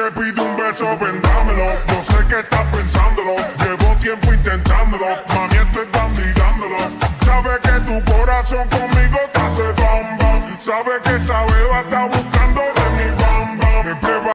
te pido un beso, vendámelo. Yo sé que estás pensándolo, llevo tiempo intentándolo. Mami, estoy bandigándolo. Sabe que tu corazón conmigo te hace bam bam. Sabe que esa beba está buscando